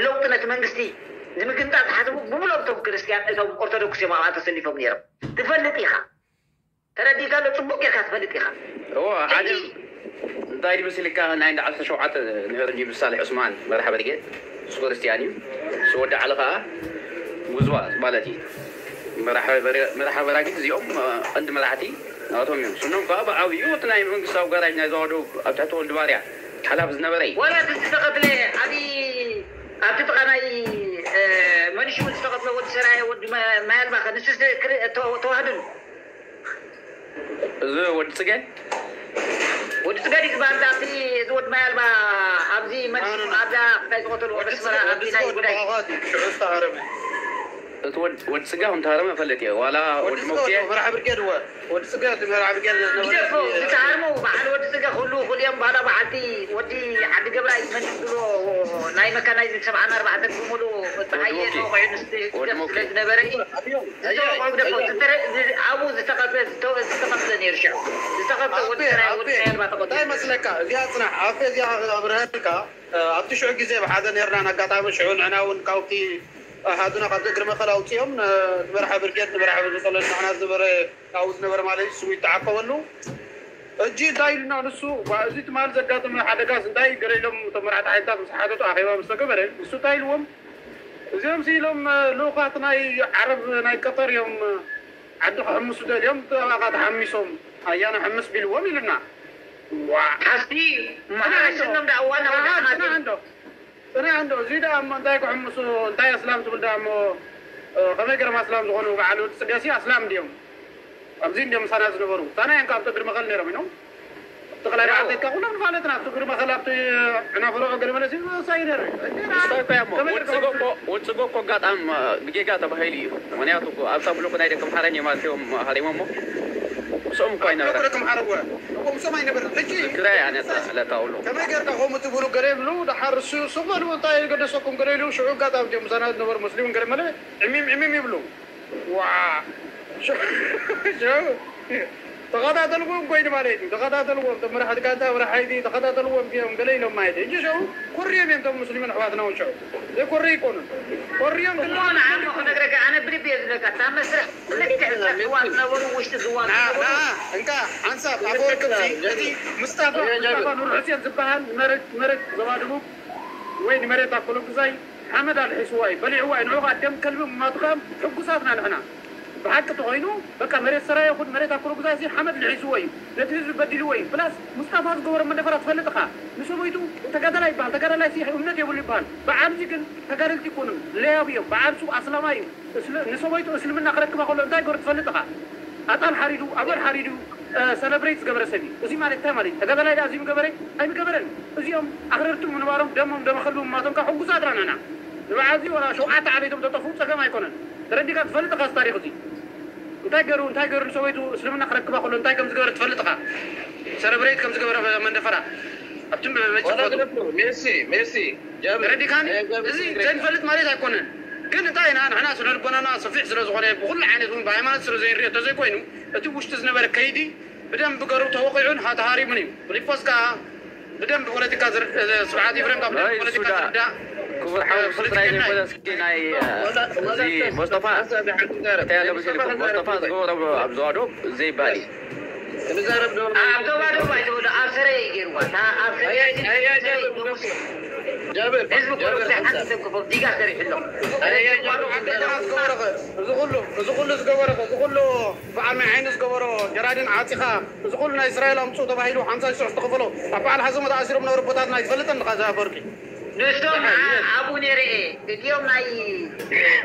ለውጥ ነቲ መንግስቲ ንምግንጣት ሓትቡ ብምለምቶም ክርስትያን እቶም ኦርቶዶክስ እዮም ኣብኣ ተሰሊፎም ነይሮም ትፈልጥ ኢኻ ተረዲእካ ሎ ፅቡቅ ጌርካ ትፈልጥ ኢኻ እንታይ ድምስልካ ናይ እንዳ ዓሰርተ ሸውዓተ ንዕርጂ ምሳሌ ዑስማን መርሓ በርጌ እሱ ክርስትያን እዩ እሱ ወዲ ዓለ ከዓ ጉዝባ ማለት እዩ መራሓ በራጊት እዚኦም ቀንዲ መራሕቲ ናቶም እዮም ስኖም ከዓ ብዓብዩ እቲ ናይ መንግስታዊ ጋራጅ ናይ ዘዋዶ ኣብ ትሕቲ ወልዲ ባርያ ሓላፍ ዝነበረ እዩ ወላ ዝተኸትለ ዓብይ تبقى أنا مانيش ولد فقط لو ولد سرايا ولد مال ما خدناش توهدن ولد سجن ولد سجن يزبان داتي زود مال ما ابزي مانيش ابدا قتل ولد سرايا ابدا شعور صهرمي እቲ ወዲ ፅጋ ከም ተሃረመ ፈለጥ እየ ዋላ ወዲ መኩትየ መራሒ ብርጌድ ወ ወዲ ስጋ እቲ መራሒ ብርጌድ ግደፎ ዝተሃርሙ በዓል ወዲ ፅጋ ኩሉ ኩልኦም ባህላ በዓልቲ ወዲ ዓዲ ገብራ ይመንሽ ብሎ ናይ መካናይዝም ሰብዓን ኣርባዕተ ብምሉ ፀሓየ ኮይኑ ግደፍ ስለ ዝነበረ ግደፎ ኣብኡ ዝተቐብለ ዝተቐብለ ነይሩ ሽዑ ዝተቐብለ ወዲ ሰራይ ወዲ ሰያልባ ተቆ እንታይ መስለካ እዚኣ ፅናሕ ኣፌ እዚኣ ብርህልካ ኣብቲ ሽዑ ግዜ ብሓደ ነርና ኣጋጣሚ ሽዑ ንዕና እውን ካብቲ ሓዱና ካብ እግሪ መኸል ኣውፅኦም ንመርሓ ብርጌድ ንመርሓ ብፀለ ንዕና ዝነበረ ኣብኡ ዝነበረ ማለት እዩ ስሙ ይተዓቀበሉ እጂ እንታይ ኢሉና ንሱ እዚ ትማል ዘጋጥመ ሓደጋስ እንታይ ገረኢሎም እቶም መራሕቲ ሓይልታት ምስ ሓተቱ ኣኼባ ምስ ተገበረ ንሱ እንታይ ኢልዎም እዚኦም ሲኢሎም ልኡኻት ናይ ዓረብ ናይ ቀጠር እዮም ዓዲ ክሕምሱ ደልዮም ተባኻ ተሓሚሶም ኣያነ ሕምስ ቢልዎም ኢሉና ዋ ሓስቲ ማሓሽኖም ዳ ዋና እንዶ እኔ እንዶ እዚ ዳ እሞ እንታይ ክሕምሱ እንታይ ኣስላም ዝብል ዳ እሞ ከመይ ገረም ኣስላም ዝኾኑ በዓል ወዲ ፅገሲ ኣስላም ድዮም ኣብዚ እንዲኦም ሳና ዝነበሩ ሳናየን ካብ እግሪ መኸል ነይሮም ኢኖም ተኽላይ ዓተካ ኩሎም ንፋለጥና ኣብቲ እግሪ መኸል ኣብቲ ዕናፈሮ ገለ መለሲ ሳይ ነይሩ ወዲ ፅጎ እኮ ኣጋጣም ብጌጋ ተባሂሉ እዩ ምክንያቱ ኣብታ ብሉቁ ናይ ደቅም ሓረኛ ማለት እዮም ሃሪሞሞ ጾም እኮ አይነበረ ትግራይ تغادادلوم كوين مالتي تغادادلوم تمر حد كاتا ورا حيدي تغادادلوم فيهم قليل ما يدي جشو كوريا بين تم مسلمين حواتنا وشو ده كوريا يكون كوريا كل أنا عم اخذ لك أنا بري بيد لك تامس لك تعلم حواتنا وش تزوان لا انك انسى ابو كبتي مصطفى مصطفى نور حسين زبان مرت مرت زوادلو وين مرت اكلوا زي حمد الحسواي بلعوا ان عقد دم كلب ما تقام حقوساتنا نحن ብሓቂ ተኮይኑ በቃ መሬት ሰራይ ይኹን መሬት ኣኮሎ ግዛይ እዚ ሓመድ ልሒስዎ እዩ ነቲ ህዝቢ በዲልዎ እዩ ፕላስ ሙስጣፋ ዝገበሮ መደፈራ ትፈልጥ ኻ ንሰበይቱ ተጋደላይ ይበሃል ተጋደላይ ሲ እምነት የብሉ ይበሃል በዓልዚ ግን ተጋደልቲ ይኮኑን ለያብ እዮም በዓል ሱ ኣስላማ እዩ ንሰበይቱ እስልምና ክረክባ ከሎ እንታይ ገሩ ትፈልጥ ኻ ኣጣል ሓሪዱ ኣበል ሓሪዱ ሰለብሬት ዝገበረ ሰብ እዩ እዚ ማለት እንታይ ማለት እዩ ተጋደላይ ዳ እዚ ምገበረ ኣይምገበረን እዚኦም ኣክረርቲ ምንባሮም ደሞም ደመከልቢ ማቶም ካብ ሕጉሳት ራናና ንበዓልዚ ወላ ሸውዓተ ዓበይቶም ተጠፍኡ ፀገም ኣይኮነን ተረዲካ ትፈልጥ ኻ ታሪክ እዚ እንታይ ገይሩ እንታይ ገይሩ ንሰበይቱ እስልምና ክረክባ ከሎ እንታይ ከም ዝገበረ ትፈልጥ ኻ ሰለብሬት ከም ዝገበረ መንደፈራ ኣብቲ ሜሲ ሜሲ ረዲካኒ እዚ ዘይንፈልጥ ማለት ኣይኮነን ግን እንታይ ኢና ንሕና ስለ ልቦናና ሰፊሕ ስለ ዝኾነ ብኩሉ ዓይነት እውን ብሃይማኖት ስለ ዘይንሪኦ ተዘይኮይኑ እቲ ውሽጢ ዝነበረ ከይዲ ብደንብ ገሩ ተወቂዑን ተሃሪሙን እዩ ፊሊጶስ ከዓ ብደንብ ፖለቲካ ስብዓት ኤፍሬም ካብ ፖለቲካ ዝርዳእ جابر نستوم نعم، أبو نيري. اليوم ناي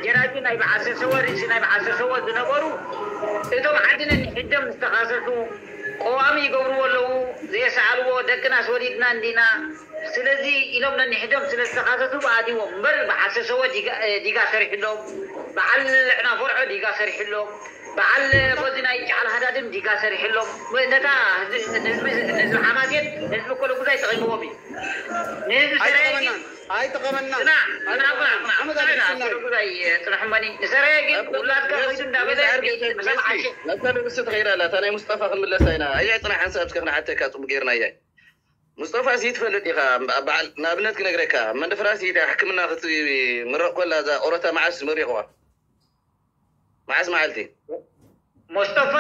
جرابي ناي بعسسوا رجس ناي بعسسوا دنبرو إتوم عدنا نحدم نستخاسسوا قوامي يقبروا له زي سعلوا دكنا سوريدنا عندنا. سلزي إلهم نحدم سلستخاسسوا بعدي ومبر بعسسوا ديقا سرح لهم بعلعنا فرع ديقا سرح لهم በዓል ማይ ዓይኒ ዝገበሮ ጀራድን ዓፂኻ እዚ ኩሉ ናይ እስራኤል ኣምፁ ተባሂሉ ሓምሳ ሽሕ ዝተኸፈሎ ኣብ በዓል ሓዘሞ ተኣሲሮም ነበሩ ቦታትና ይፈልጠን ንኻ ዘፈርቂ ንስቶም ኣብኡ ነይረ እቲኦም ናይ ጀራጂ ናይ በዓል ሰሰወር እዚ ናይ በዓል ሰሰወር ዝነበሩ እቶም ዓድነ ንሕደም ዝተኻሰሱ ቆዋሚ ይገብርዎ ኣለዉ ዘየሰዓልዎ ደቅናስ ወሊድና እንዲና ስለዚ ኢሎም ነኒሕዶም ስለ ዝተኻሰሱ ብኣዲዎም እምበር በዓል ሰሰወ ዲጋ ሰሪሕሎም በዓል ዕና ፈርዖ ዲጋ ሰሪሕሎም በዓል በዚ ናይ ጫዕል ሃዳድም ዲጋ ሰሪሕሎም ነታ ንህዝቢ ሓማቴት ንህዝቢ ኮሎ ጉዳይ ጠቂምዎም እዩ ንህዝቢ ሰረየ ግን ኣይተቐመና ፅንሕመኒ ንሰረየ ግን ውላድካ ኮይዱ እንዳበለ ሰብዓሸ ነታ ንግስቲ ተኸይዳ ኣላ እታ ናይ ሙስጠፋ ክንምለሳ ኢና ኣያይ ፅናሕ ሓንሳብ እስከ ክንሓተካ ፅቡቅ ጌርና እያይ ሙስጠፋ ሲ ትፈልጥ ኢኻ በዓል ንኣብነት ክነግረካ መንደፍራ ሲ ሕክምና ክትምረቕ ኮላ እዛ ኦሮታ መዓስ መሪቕዋ መዓስ መዓልቲ ሙስጠፋ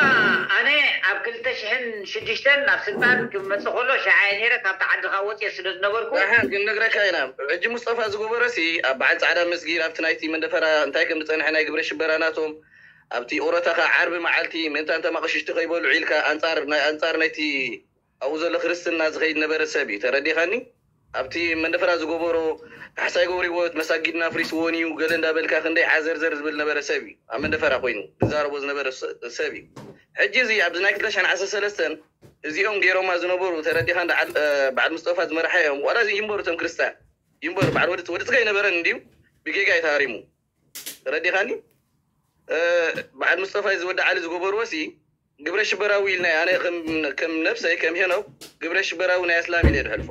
ኣነ ኣብ ክልተ ሽሕን ሽዱሽተን ናብ ስልጣን ክመፅእ ከሎ ሸዓየ ነይረ ካብቲ ዓድኻ ወፅየ ስለ ዝነበርኩ ሓን ክንነግረካ ኢና ሕጂ ሙስጠፋ ዝገበሮ ሲ ኣብ በዓል ፃዕዳ መስጊድ ኣብቲ ናይቲ መንደፈራ እንታይ ከም ዝፀንሐ ናይ ግብረ ሽበራ ናቶም ኣብቲ ኦሮታኻ ዓርቢ መዓልቲ ምንታ እንተማቐሽሽቲ ከይበሉ ዒልካ ኣንፃር ኣንፃር ናይቲ ኣብኡ ዘሎ ክርስትና ዝኸይድ ነበረ ሰብ እዩ ተረዲኻኒ ኣብቲ መንደፈራ ዝገበሮ ካሕሳይ ገብሪዎ መሳጊድና ፍሪስዎን እዩ ገለ እንዳበልካ ክንደይ ዓዘርዘር ዝብል ነበረ ሰብ እዩ ኣብ መንደፈራ ኮይኑ ዝዛረቦ ዝነበረ ሰብ እዩ ሕጂ እዚ ኣብዚ ናይ ክልተ ሽሕን ዓሰርተ ሰለስተን እዚኦም ገይሮማ ዝነበሩ ተረዲኻ እንዳ በዓል ሙስጠፋ ዝመርሐ እዮም ዋላ እዚ ይንበሩ እቶም ክርስቲያን ይንበሩ በዓል ወዲ ወዲ ትግራይ ነበረን እንድዩ ብጌጋ ይተሃሪሙ ተረዲኻኒ በዓል ሙስጠፋ ዝወዲ ዓሊ ዝገበርዎ ሲ ግብረ ሽበራዊ ኢልና ኣነ ከም ነብሰይ ከም ሄኖክ ግብረ ሽበራዊ ናይ እስላም ኢለ ድሕልፎ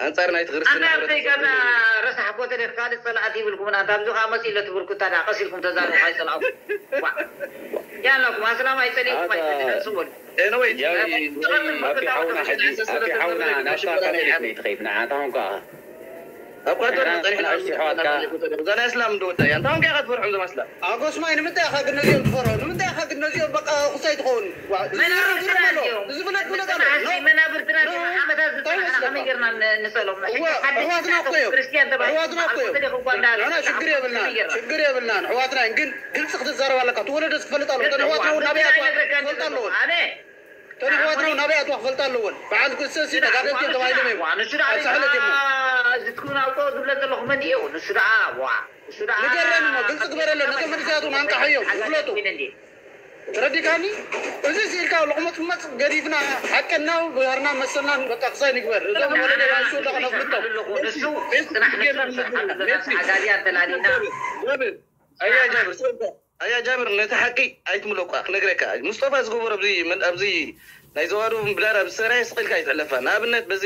أنصار نايت غير أنا أبدي كنا رسح بوت الإخوان الصلاة دي بالكم أنا تام زوجها مسيلة تقولكم تنا قصيلكم تزاروا هاي صلاة يا لكم. السلام عليكم. ما أنا إيه، يا ما في حونا حديث ما في حونا ناشر كنا يحمي تخيب نعم تهم ترى هو نبي أتوقف فلتان لون بعد كل سنة كذا كذا كذا ما يدمي. أنا شو رأيك؟ ዝብለ ዘለኹ መን እዩ ንሱ ደኣ ዋ ንሱ ደኣ ንገረን እሞ ግልፂ ግበረለን ነቶም መንእሰያት እውን ኣንቃሕዮም ይፍለጡ ትረዲካኒ እዚ ስኢልካ ልቕመት ክመፅ ገዲፍና ሓቀና ብሃርና መሰልናን በቃ ክሳይ ንግበር እዞም ወለደ ባንሱ ደኸነፍልጦም ንሱ ፅናሕ ሓጋዝያ ተላሊና ኣያ ጃብር ኣያ ጃብር ነቲ ሓቂ ኣይትምለቋ ክነግረካ ሙስጠፋ ዝገበሮ ኣብዚ ናይ ዘዋዶ ብላር ኣብ ሰራይ ስቂልካ ይትሕለፋ ንኣብነት በዚ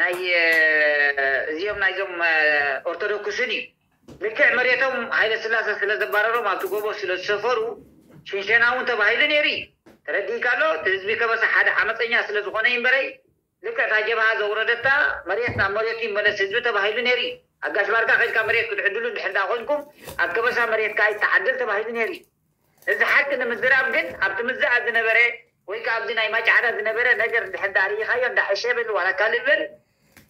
ናይ ናይ እዚኦም ናይዞም ኦርቶዶክስን እዩ ልክዕ መሬቶም ሃይለ ስላሴ ስለ ዘባረሮም ኣብቲ ጎቦ ስለ ዝሰፈሩ ሽንሸና እውን ተባሂሉ ነይሩ ተረዲእካሎ እቲ ህዝቢ ከበሳ ሓደ ዓመፀኛ ስለ ዝኮነ ይንበረይ ልክዕ እታ ጀብሃ ዘውረደታ መሬት ናብ መሬቱ ይመለስ ህዝቢ ተባሂሉ ነይሩ ኣጋሽ ባርካ ከድካ መሬት ክትዕድሉ ድሕዳ ኮይንኩም ኣብ ከበሳ መሬትካ ይተዓደል ተባሂሉ ነይሩ እዚ ሓቂ ንምዝራብ ግን ኣብቲ ምዛዕ ዝነበረ ወይ ከዓ ኣብዚ ናይ ማጫዕዳ ዝነበረ ነገር ድሕዳ ርኢኻዮ እንዳሕሸ ብል ዋላ ካልእ ብል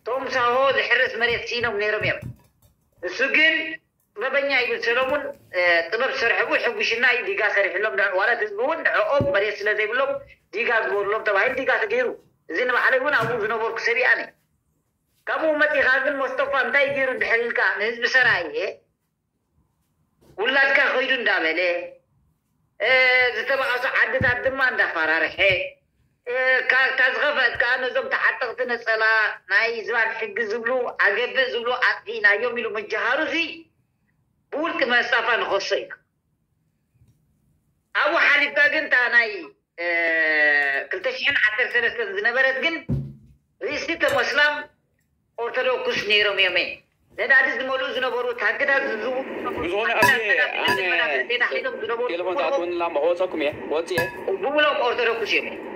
ቶም ሳሆ ዝሕርስ መሬት ሲኖም ነይሮም እዮም እሱ ግን ጥበበኛ ይብል ሰሎሙን ጥበብ ዝሰርሕቡ ሕጉሽና እዩ ዲጋ ሰሪሕሎም ዋላት ህዝቢ እውን ንዕኦም መሬት ስለ ዘይብሎም ዲጋ ዝገበርሎም ተባሂሉ ዲጋ ተገይሩ እዚ ንባዕለይ እውን ኣብኡ ዝነበርኩ ሰብ ኣነ ካብኡ መፂኻ ግን መስጠፋ እንታይ ገይሩ ድሕር ኢልካ ንህዝቢ ሰራየ ውላድካ ከይዱ እንዳበለ ዝተበኣሱ ዓድታት ድማ እንዳፈራርሐ ካብታ ዝኸፈትካ ነዞም ተዓጠቕቲ ነፀላ ናይ ዝባን ሕጊ ዝብሉ ኣገብእ ዝብሉ ኣጥፊናዮም ኢሉ ምጀሃሩ እዚ ብውልቂ መስጣፋ ንኸሶ ኢና ኣብኡ ሓሊፍካ ግን እታ ናይ ክልተ ሽሕን ዓሰርተ ሰለስተን ዝነበረት ግን ርእስቲ ተመስላም ኦርቶዶክስ ነይሮም እዮም ነዳዲ ዝመልኡ ዝነበሩ ታግታት ዝኾነ ኣብቲ ኣነ ቴሌፎን ተኣትወንላ መወፀኩም እየ ወፂ እየ ብሙሎም ኦርቶዶክስ እዮም ካብ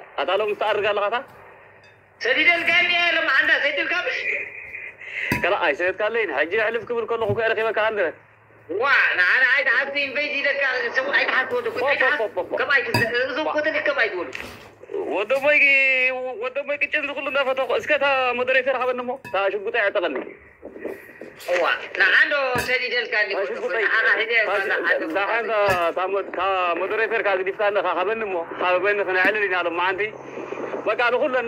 قتالهم تأرجع لغتا سيد الكام يا لما عندها سيد الكام كلا أي سيد كان لين هجي أحلف كبر كنا خوكي أرخي كان عندنا. وا أنا أنا عايز حاسين بيجي ده كا سو عايز حاسود كم عايز زو كتن كم عايز ولو ودمي تشيل كتشن ده نافته اسكتها مدري فرحة بنمو تاشو قطع تغني owa na ando tedi del kandi ko ana hede da ando tamud ka moderator ka gidi ftan ka khaben mo khaben khana alini na lo manti baka no kullan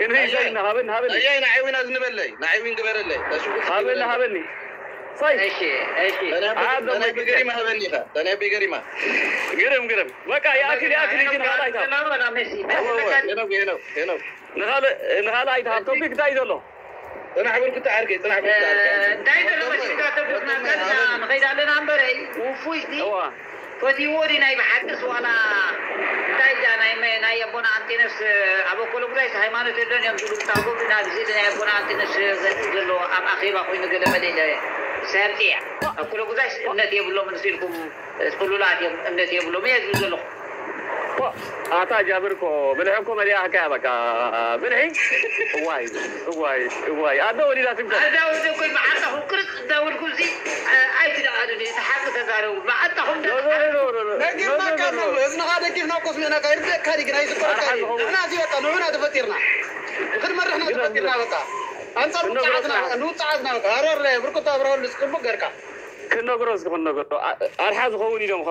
in hi jay na khaben khaben jay na aywin azn bellay na aywin gberelay khaben khaben صحيح ايشي ايشي أنا بقريمه هبنيها أنا بقريمه قرم قرم بقى يا اكل يا اكل يجينا هذا أنا ميسي هنا هنا هنا نغال نغال ايدها توبيك دايدلو صناعبر كنت عاركي صناعبر كنت عاركي آه، دايما لو شكرا تبقى ناكنا غير علينا عمبري وفوش دي ودي ودي ناي بحدث وأنا دايما ناي ما ناي يبون عندي نفس أبو كل بلايس هاي ما نتدرن يوم تقول تابو بنا بزيد ناي يبون عندي نفس زلو أم أخي خوي نقول بدي جاي سامتيع كل بلايس النتيجة بلو من سيركم تقولوا لا النتيجة بلو ما يجوز ዘለኹ اتا جابركو بلحكم اللي حكا بقى بلحي واي واي واي انا ولي لازم ኣዳውደ ኮይ መዓልታኹም ቅርፅ እዳውልኩ ዚ ኣይትደኣሉ ተሓቂ ተዛረቡ መዓልታኹም ደጊፍና ካብ እዝንኻ ደጊፍና ቆስሜና ካ ይርድእካ ዲግና ይስቆረካ ንሕና እዚ በቃ ንዑና ተፈጢርና ንክንመርሕና ተፈጢርና በቃ አንፃር ውፅዓትና ንውፅዓትና በቃ ሃረር ብርክቶ ኣብረኸሉ ዝቅቡቅ ገርካ ክነግሮስ ክነግሮ ኣርሓ ዝኸውን ኢሎም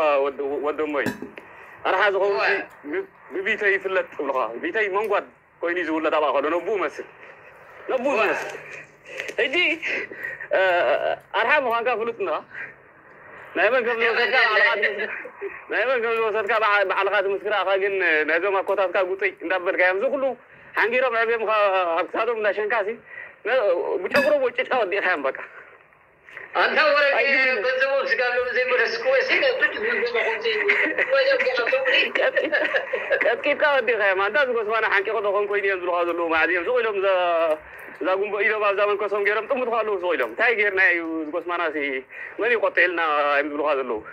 أنا هذا ببيتي في اللتبلغة بيتي من قد كويني زول لدى بقى نبو مسل نبو مسل هدي آه، أرحم هانكا فلتنا نايمن قبل وصلت على نايمن قبل وصلت على قاد مسكرا خاجن نازو ما كوتات كا غوتي ندبر كايم زو كله هانغيرو ما بيم خا اكثرهم داشن كاسي. بتقرب وجهها ودي خام بقى أنت ورا بنزمو سكالو زي برسكو إيش كده تجيب بنزمو خمسين ولا بقى تقولي كاب كيف كاب بيخي ما أنت زوجك سوانا حنكي خدوا خم كويني ينزلوا هذا اللو ما عادي يمزوا لهم ذا ذا قوم بإيدا بعض زمان كسم غيرهم تم تخلوا زوا لهم تاي غيرنا يزوجك سوانا سي ما يقطع لنا يمزلوا هذا اللو